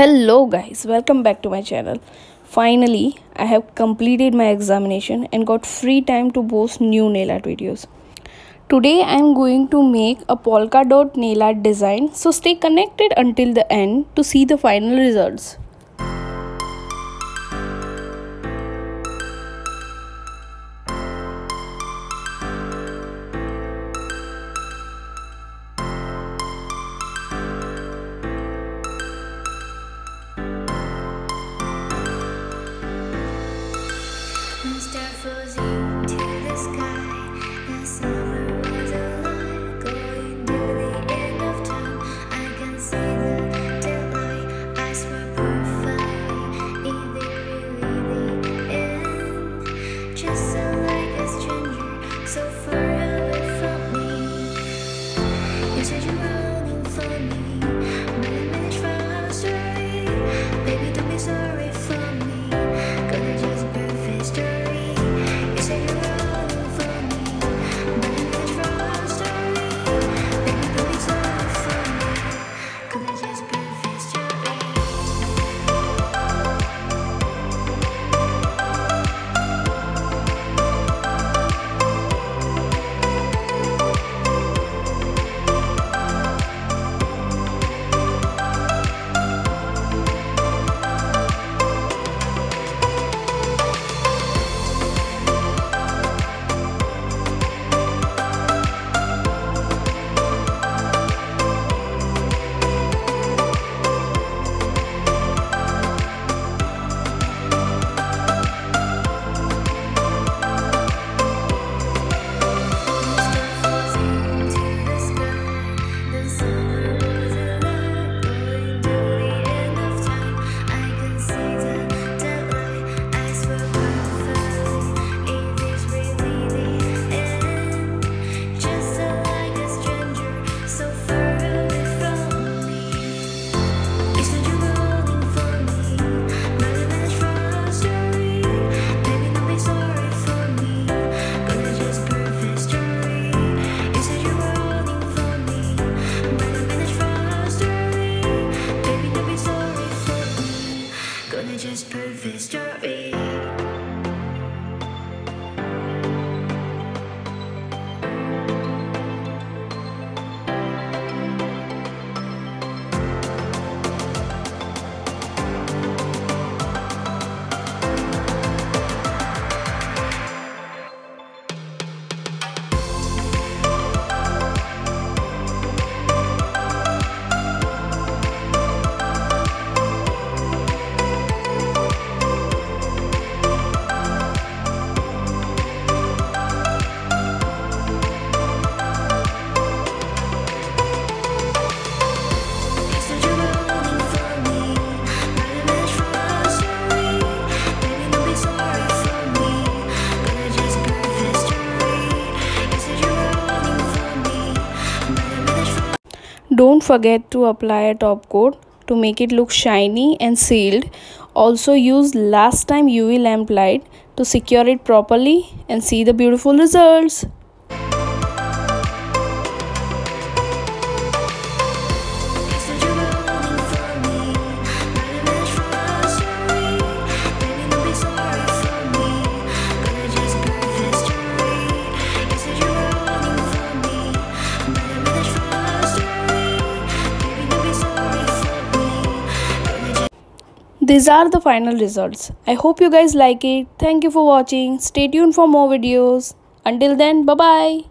Hello guys, welcome back to my channel. Finally, I have completed my examination and got free time to post new nail art videos. Today I am going to make a polka dot nail art design so stay connected until the end to see the final results. fuzzy. Don't forget to apply a top coat to make it look shiny and sealed. Also use last time UV lamp light to secure it properly and see the beautiful results. These are the final results. I hope you guys like it. Thank you for watching. Stay tuned for more videos. Until then bye bye